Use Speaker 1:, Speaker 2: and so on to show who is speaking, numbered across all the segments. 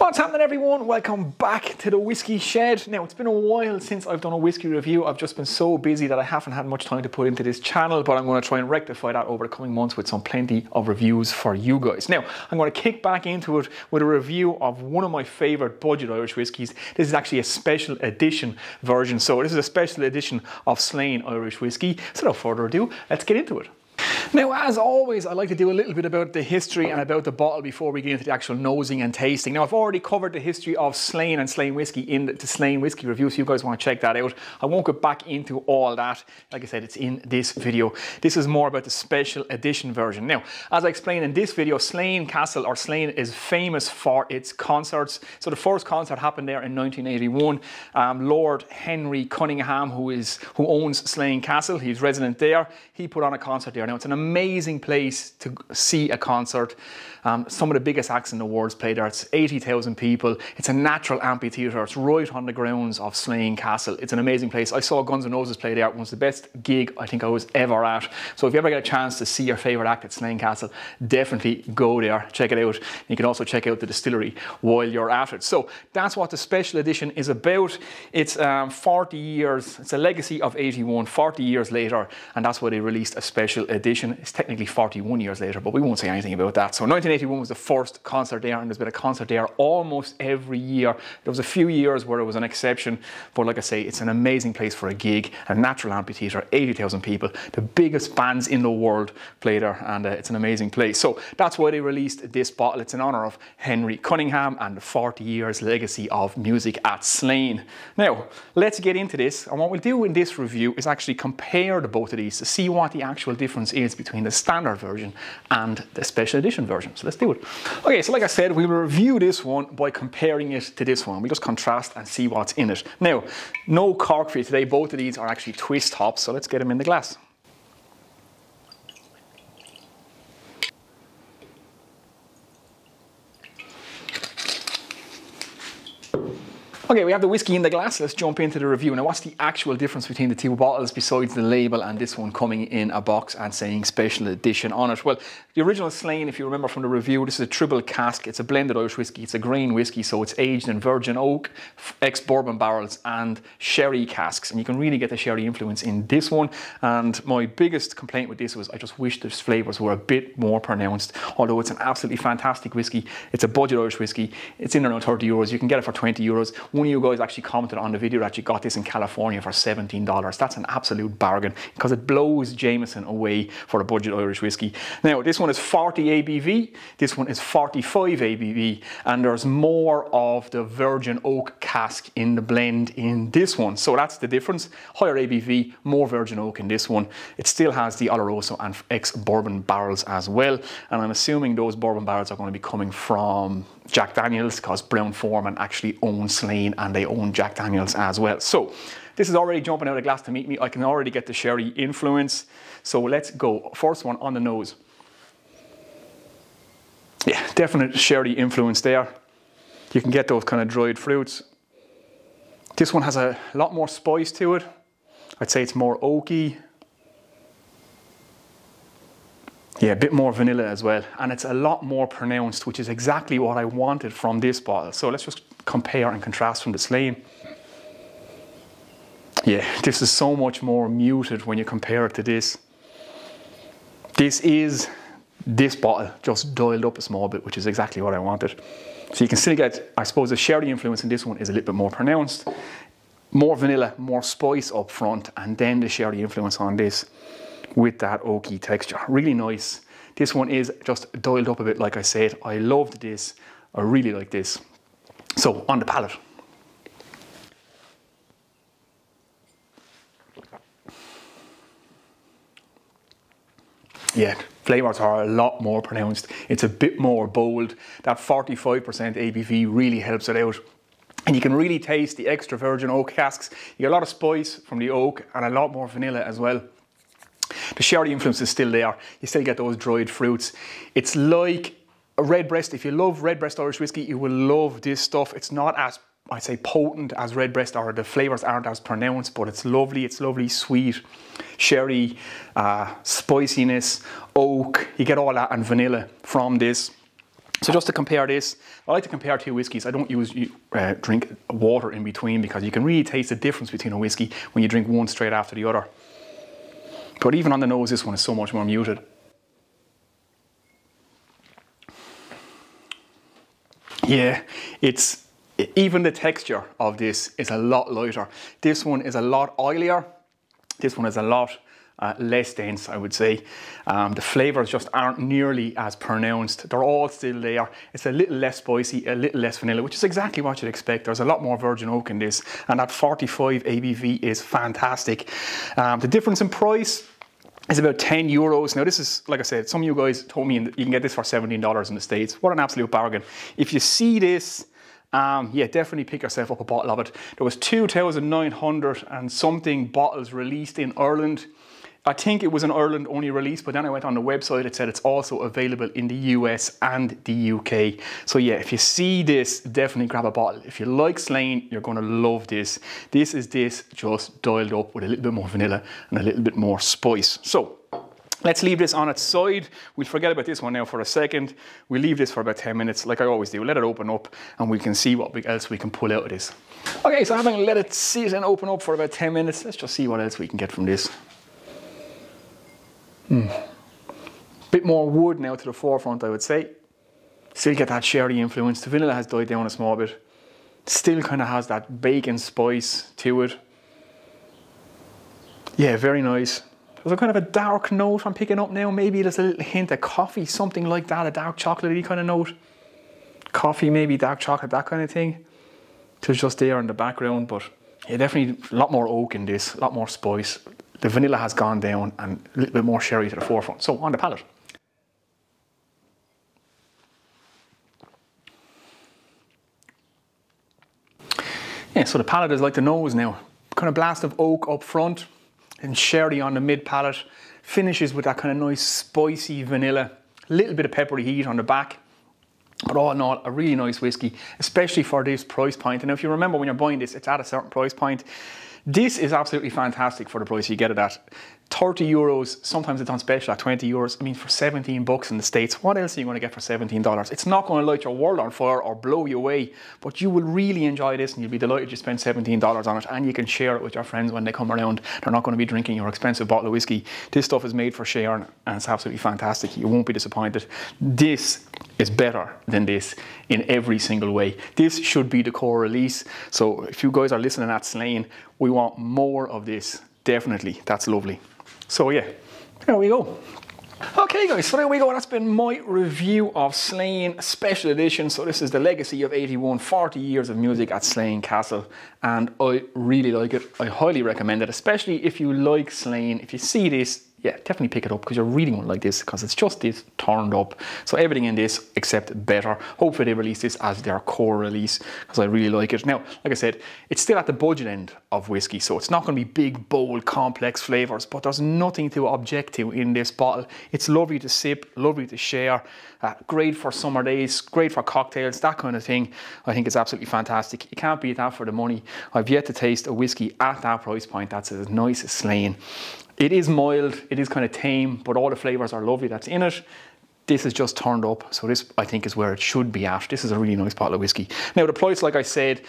Speaker 1: What's happening everyone? Welcome back to the Whiskey Shed. Now it's been a while since I've done a whiskey review. I've just been so busy that I haven't had much time to put into this channel, but I'm going to try and rectify that over the coming months with some plenty of reviews for you guys. Now I'm going to kick back into it with a review of one of my favourite budget Irish whiskies. This is actually a special edition version. So this is a special edition of Slane Irish Whiskey. So without further ado, let's get into it. Now, as always, I like to do a little bit about the history and about the bottle before we get into the actual nosing and tasting. Now, I've already covered the history of Slane and Slane Whiskey in the Slane Whiskey review, so you guys want to check that out. I won't go back into all that. Like I said, it's in this video. This is more about the special edition version. Now, as I explained in this video, Slane Castle or Slane is famous for its concerts. So the first concert happened there in 1981. Um, Lord Henry Conyngham, who is who owns Slane Castle, he's resident there. He put on a concert there. Now, it's an amazing place to see a concert. Um, some of the biggest acts in the world play there. It's 80,000 people. It's a natural amphitheatre. It's right on the grounds of Slane Castle. It's an amazing place. I saw Guns N' Roses play there. It was the best gig I think I was ever at. So if you ever get a chance to see your favourite act at Slane Castle, definitely go there. Check it out. You can also check out the distillery while you're at it. So that's what the special edition is about. It's um, 40 years. It's a legacy of 81, 40 years later. And that's why they released a special edition. It's technically 41 years later, but we won't say anything about that. So 1981 was the first concert there, and there's been a concert there almost every year. There was a few years where it was an exception, but like I say, it's an amazing place for a gig, a natural amphitheatre, 80,000 people. The biggest bands in the world play there, and uh, it's an amazing place. So that's why they released this bottle. It's in honour of Henry Conyngham and the 40 years legacy of music at Slane. Now, let's get into this, and what we'll do in this review is actually compare the both of these to see what the actual difference is between the standard version and the special edition version. So let's do it. Okay, so like I said, we'll review this one by comparing it to this one. We just contrast and see what's in it. Now, no cork for you today. Both of these are actually twist tops, so let's get them in the glass. Okay, we have the whiskey in the glass. Let's jump into the review. Now, what's the actual difference between the two bottles besides the label and this one coming in a box and saying special edition on it? Well, the original Slane, if you remember from the review, this is a triple cask. It's a blended Irish whiskey. It's a grain whiskey, so it's aged in virgin oak, ex-bourbon barrels and sherry casks. And you can really get the sherry influence in this one. And my biggest complaint with this was I just wish the flavours were a bit more pronounced. Although it's an absolutely fantastic whiskey. It's a budget Irish whiskey. It's in around 30 euros. You can get it for 20 euros one of you guys actually commented on the video that you got this in California for $17. That's an absolute bargain because it blows Jameson away for a budget Irish whiskey. Now, this one is 40 ABV, this one is 45 ABV, and there's more of the virgin oak cask in the blend in this one. So that's the difference. Higher ABV, more virgin oak in this one. It still has the Oloroso and ex-bourbon barrels as well. And I'm assuming those bourbon barrels are going to be coming from Jack Daniels because Brown-Forman actually owns Slane and they own Jack Daniels as well. So this is already jumping out of glass to meet me. I can already get the sherry influence. So let's go. First one on the nose. Yeah, definite sherry influence there. You can get those kind of dried fruits. This one has a lot more spice to it. I'd say it's more oaky, Yeah, a bit more vanilla as well. And it's a lot more pronounced, which is exactly what I wanted from this bottle. So let's just compare and contrast from the Slane. Yeah, this is so much more muted when you compare it to this. This is this bottle just dialed up a small bit, which is exactly what I wanted. So you can still get, I suppose the sherry influence in this one is a little bit more pronounced. More vanilla, more spice up front, and then the sherry influence on this with that oaky texture. Really nice. This one is just dialed up a bit, like I said. I loved this. I really like this. So, on the palate. Yeah, flavors are a lot more pronounced. It's a bit more bold. That 45% ABV really helps it out. And you can really taste the extra virgin oak casks. You get a lot of spice from the oak and a lot more vanilla as well. The sherry influence is still there. You still get those dried fruits. It's like a redbreast. If you love redbreast Irish whiskey, you will love this stuff. It's not as I'd say potent as redbreast or the flavors aren't as pronounced, but it's lovely. It's lovely, sweet, sherry, uh, spiciness, oak. You get all that and vanilla from this. So just to compare this, I like to compare two whiskies. I don't use uh, drink water in between because you can really taste the difference between a whiskey when you drink one straight after the other. But even on the nose, this one is so much more muted. Yeah, it's even the texture of this is a lot lighter. This one is a lot oilier. This one is a lot uh, less dense, I would say. Um, the flavors just aren't nearly as pronounced. They're all still there. It's a little less spicy, a little less vanilla, which is exactly what you'd expect. There's a lot more virgin oak in this, and that 45 ABV is fantastic. Um, the difference in price, is about 10 euros. Now, this is, like I said, some of you guys told me you can get this for $17 in the States. What an absolute bargain. If you see this, um, yeah, definitely pick yourself up a bottle of it. There was 2,900 and something bottles released in Ireland. I think it was an Ireland only release, but then I went on the website, it said it's also available in the US and the UK. So yeah, if you see this, definitely grab a bottle. If you like Slane, you're gonna love this. This is this just dialed up with a little bit more vanilla and a little bit more spice. So Let's leave this on its side. We'll forget about this one now for a second. We'll leave this for about 10 minutes, like I always do. Let it open up and we can see what else we can pull out of this. Okay, so having let it sit and open up for about 10 minutes, let's just see what else we can get from this. Mm. Bit more wood now to the forefront, I would say. Still get that sherry influence. The vanilla has died down a small bit. Still kind of has that baking spice to it. Yeah, very nice. There's a kind of a dark note I'm picking up now. Maybe there's a little hint of coffee, something like that, a dark chocolatey kind of note. Coffee, maybe dark chocolate, that kind of thing. It's just there in the background, but yeah, definitely a lot more oak in this, a lot more spice, the vanilla has gone down and a little bit more sherry to the forefront. So on the palate. Yeah, so the palate is like the nose now. Kind of blast of oak up front and sherry on the mid palate. Finishes with that kind of nice spicy vanilla. A little bit of peppery heat on the back. But all in all, a really nice whiskey, especially for this price point. And if you remember when you're buying this, it's at a certain price point. This is absolutely fantastic for the price you get it at. 30 euros, sometimes it's on special at 20 euros. I mean, for 17 bucks in the States, what else are you going to get for $17? It's not going to light your world on fire or blow you away, but you will really enjoy this and you'll be delighted you spent $17 on it and you can share it with your friends when they come around. They're not going to be drinking your expensive bottle of whiskey. This stuff is made for sharing and it's absolutely fantastic. You won't be disappointed. This is better than this in every single way. This should be the core release. So if you guys are listening at Slane, we want more of this. Definitely. That's lovely. So yeah, there we go. Okay guys, so there we go. That's been my review of Slane Special Edition. So this is the legacy of 81, 40 years of music at Slane Castle. And I really like it. I highly recommend it, especially if you like Slane. If you see this, yeah, definitely pick it up because you're reading one like this because it's just this turned up. So everything in this except better. Hopefully they release this as their core release because I really like it. Now, like I said, it's still at the budget end of whiskey, so it's not going to be big, bold, complex flavors, but there's nothing to object to in this bottle. It's lovely to sip, lovely to share, uh, great for summer days, great for cocktails, that kind of thing. I think it's absolutely fantastic. You can't beat that for the money. I've yet to taste a whiskey at that price point that's as nice as. It is mild, it is kind of tame, but all the flavors are lovely that's in it. This is just turned up, so this I think is where it should be at. This is a really nice bottle of whiskey. Now the price, like I said,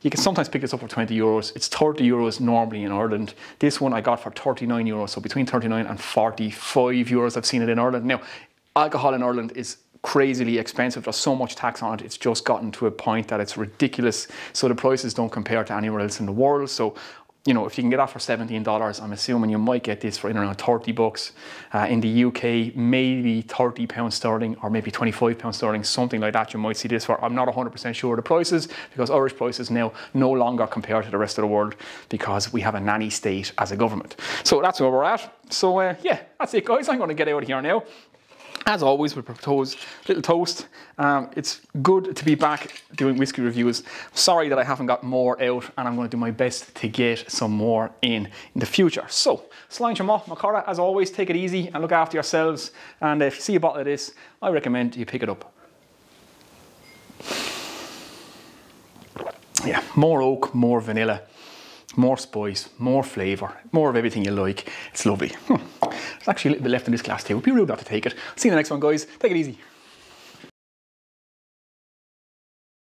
Speaker 1: you can sometimes pick this up for 20 euros. It's 30 euros normally in Ireland. This one I got for 39 euros, so between 39 and 45 euros I've seen it in Ireland. Now, alcohol in Ireland is crazily expensive. There's so much tax on it. It's just gotten to a point that it's ridiculous. So the prices don't compare to anywhere else in the world. So you know, if you can get that for $17, I'm assuming you might get this for in around 30 bucks. Uh, in the UK, maybe 30 pounds sterling or maybe 25 pounds sterling, something like that you might see this for. I'm not 100% sure of the prices because Irish prices now no longer compare to the rest of the world because we have a nanny state as a government. So that's where we're at. So uh, yeah, that's it guys. I'm going to get out of here now. As always, we propose little toast. Um, it's good to be back doing whiskey reviews. Sorry that I haven't got more out, and I'm going to do my best to get some more in in the future. So, Slán mo chara, as always, take it easy and look after yourselves. And if you see a bottle of this, I recommend you pick it up. Yeah, more oak, more vanilla more spice, more flavour, more of everything you like. It's lovely. Hmm. Actually a little bit left in this glass too. Be rude not to take it. See you in the next one, guys. Take it easy.